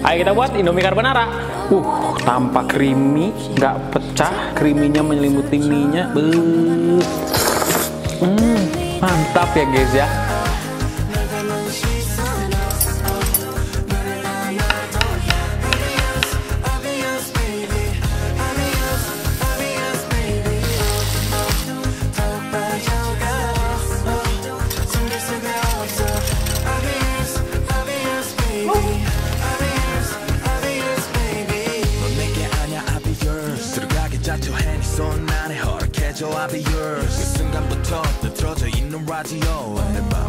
Ayo kita buat Indomie carbonara. Uh, tanpa creamy, nggak pecah, creaminya menyelimuti mie-nya. Beuh. Hmm, mantap ya guys ya. 들어가기 자초 핸이 손 안에 허락해줘 I'll be yours 그 순간부터 뜨틀어져 있는 라디오에 내 맘을 축복하는 노래뿐 For real 되네 이건 해내